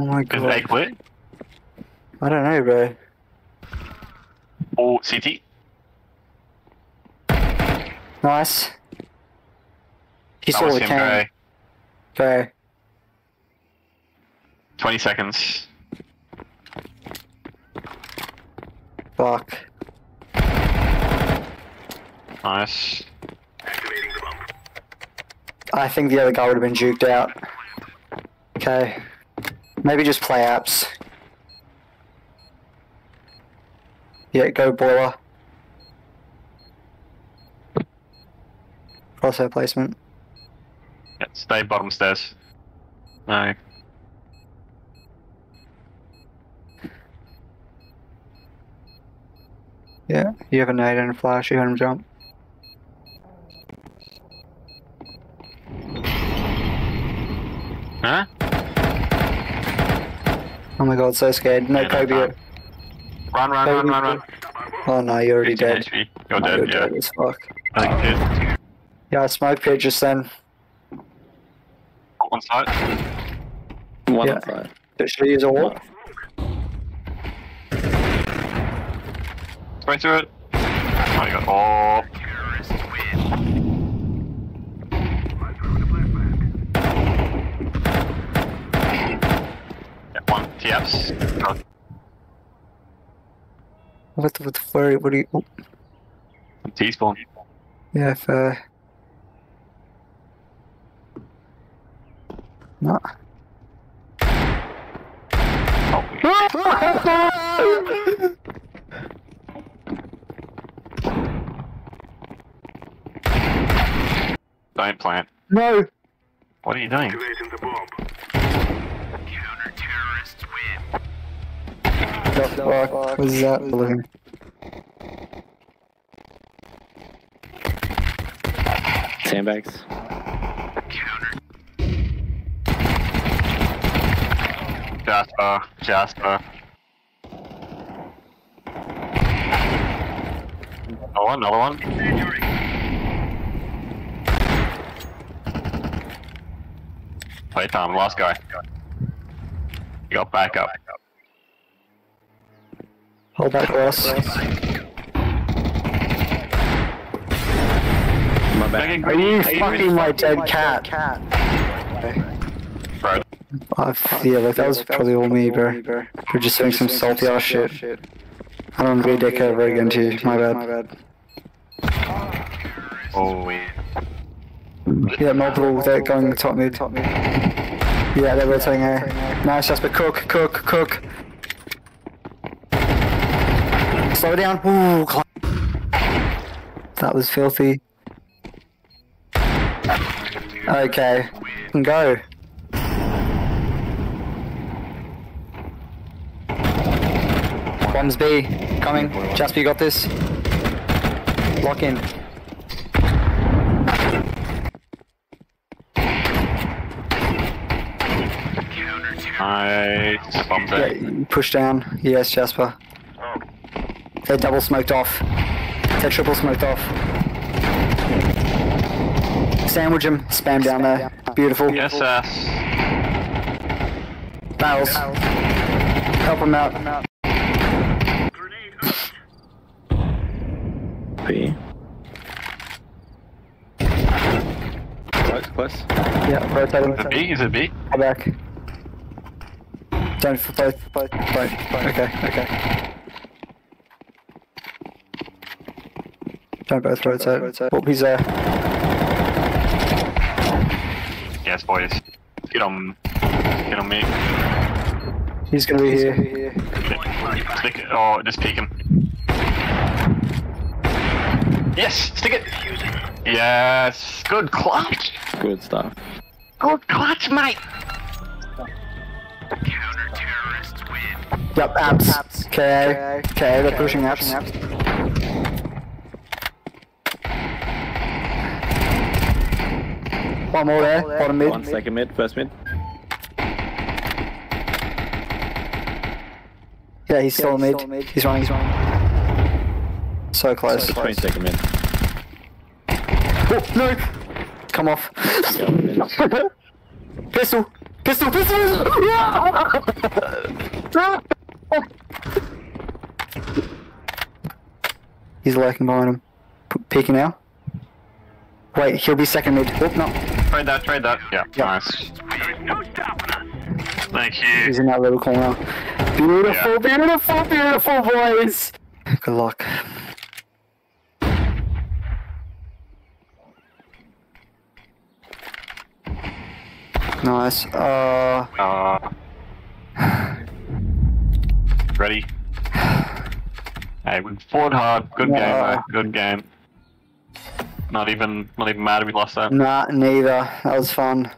Oh my Is A god. clear? I don't know, bro. Oh, CT? Nice. He saw the can. go. Okay. 20 seconds. Fuck. Nice. I think the other guy would have been juked out. Okay. Maybe just play apps. Yeah, go boiler. Crosshair placement. Yeah, stay bottom stairs. No. Yeah, you have a nade and a flash, you heard him jump. Huh? Oh my god, so scared. No Yeah, no Kobe. time. Run, run, run, run, run. Oh no, you're already dead. HP. You're No, dead, you're yeah. dead as fuck. I think it Yeah, I smoked pit just then. One side. One Yeah. side. Should I use a wall? Straight through it. Oh, you got all. Yeah, one What the, what the, where, what are you, oh, T spawn. yeah, fair. No. Don't plant. No! What are you doing? The fuck was that balloon? Sandbags. Jasper. Jasper. Another one, another one. Playtime, um, last guy. You got backup. Hold that cross. My bad. Are you fucking my dead cat? Bro, Uh, yeah, like that was probably all me, bro. We're just doing some salty ass shit. I don't want to be a dick ever again to you. My bad. oh, we. Yeah, multiple. They're going top mid. Yeah, they're rotating A. Nice, Jasper. Cook, cook, cook. Slow down. Ooh, that was filthy. Okay, can go. Bombs B, coming. Jasper, you got this. Lock in. Nice. Yeah, push down. Yes, Jasper. They're double smoked off. They're triple smoked off. Sandwich him. Spam down there. Beautiful. Yes, sir. Barrels. Help him out. B. Close, close. Yeah, rotating. Is it B? Is it B? Go back. Don't for both, both, both, both. Okay, okay. Don't both rotate. Oh, he's there. Yes, boys. Get on. Get on me. He's gonna be here. Stick it. Oh, just peek him. Yes, stick it. Yes, good clutch. Good stuff. Good clutch, mate. Yep, apps. Okay, okay, they're pushing apps. One more there, bottom mid. One second mid, first mid. Yeah, he's still mid. He's running, he's running. So close. 20 second mid. Oh, no! Come off. Yeah. Pistol! Pistol! Pistol, pistol! He's lurking behind him. P- peeking now. Wait, he'll be second mid. Oh, no. Tried that, tried that. Yeah, Yeah. nice. Thank you. He's in that little corner. Beautiful, Yeah. beautiful, beautiful, boys! Good luck. Nice. Uh, Uh, ready? Hey, we fought hard. Good game, Yeah. mate. Good game. Not even, not even mad we lost that. nah, neither. That was fun.